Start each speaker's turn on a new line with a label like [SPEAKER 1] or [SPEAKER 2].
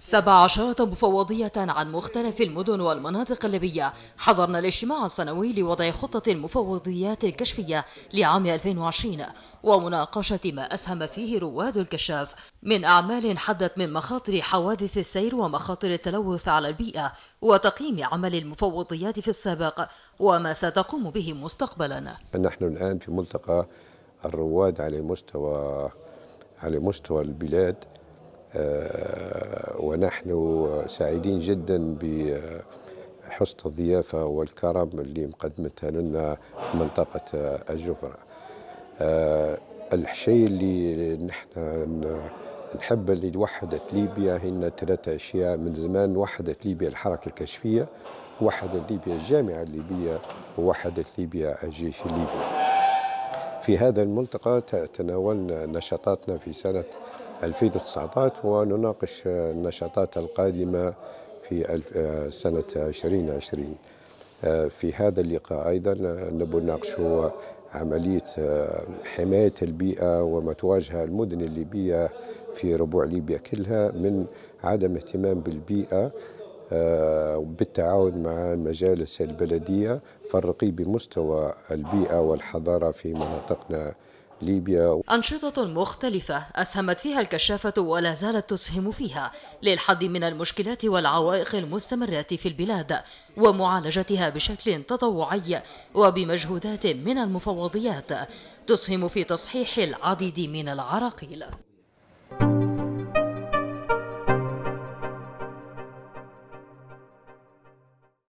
[SPEAKER 1] سبع عشرة مفوضية عن مختلف المدن والمناطق الليبية. حضرنا الاجتماع السنوي لوضع خطة المفوضيات الكشفية لعام 2020 ومناقشة ما أسهم فيه رواد الكشاف. من أعمال حدت من مخاطر حوادث السير ومخاطر التلوث على البيئة وتقييم عمل المفوضيات في السابق وما ستقوم به مستقبلا.
[SPEAKER 2] نحن الآن في ملتقى الرواد على مستوى على مستوى البلاد. آه، ونحن سعيدين جدا بحسن الضيافة والكرم اللي مقدمتها لنا منطقة الجفرة. آه، الشيء اللي نحن نحب اللي وحدت ليبيا هن ثلاثة أشياء. من زمان وحدت ليبيا الحركة الكشفية وحدت ليبيا الجامعة الليبية ووحدت ليبيا الجيش الليبي. في هذا الملتقى تناولنا نشاطاتنا في سنة 2019 ونناقش النشاطات القادمة في سنة 2020 في هذا اللقاء أيضا نبغى نناقش عملية حماية البيئة وما تواجه المدن الليبية في ربوع ليبيا كلها من عدم اهتمام بالبيئة بالتعاون مع المجالس البلدية فرقي بمستوى البيئة والحضارة في مناطقنا ليبيا.
[SPEAKER 1] أنشطة مختلفة أسهمت فيها الكشافة ولا زالت تسهم فيها للحد من المشكلات والعوائق المستمرة في البلاد ومعالجتها بشكل تطوعي وبمجهودات من المفوضيات تسهم في تصحيح العديد من العراقيل.